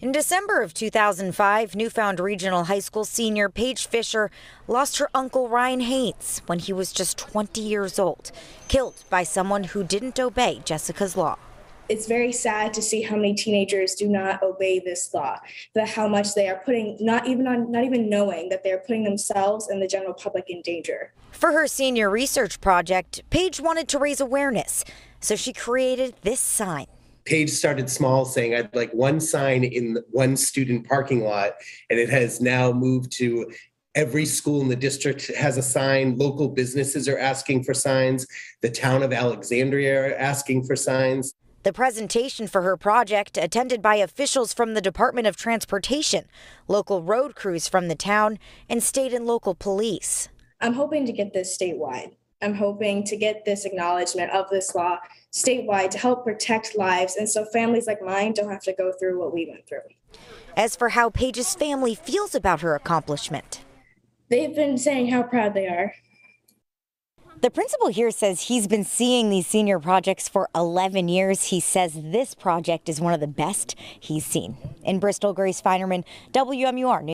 In December of 2005, Newfound Regional High School senior Paige Fisher lost her uncle Ryan Haynes when he was just 20 years old, killed by someone who didn't obey Jessica's law. It's very sad to see how many teenagers do not obey this law, that how much they are putting not even on not even knowing that they're putting themselves and the general public in danger. For her senior research project, Paige wanted to raise awareness, so she created this sign. Paige started small, saying I'd like one sign in one student parking lot, and it has now moved to every school in the district has a sign. Local businesses are asking for signs. The town of Alexandria are asking for signs. The presentation for her project, attended by officials from the Department of Transportation, local road crews from the town, and state and local police. I'm hoping to get this statewide. I'm hoping to get this acknowledgement of this law statewide to help protect lives and so families like mine don't have to go through what we went through. As for how Paige's family feels about her accomplishment, they've been saying how proud they are. The principal here says he's been seeing these senior projects for 11 years. He says this project is one of the best he's seen. In Bristol, Grace Finerman, WMUR.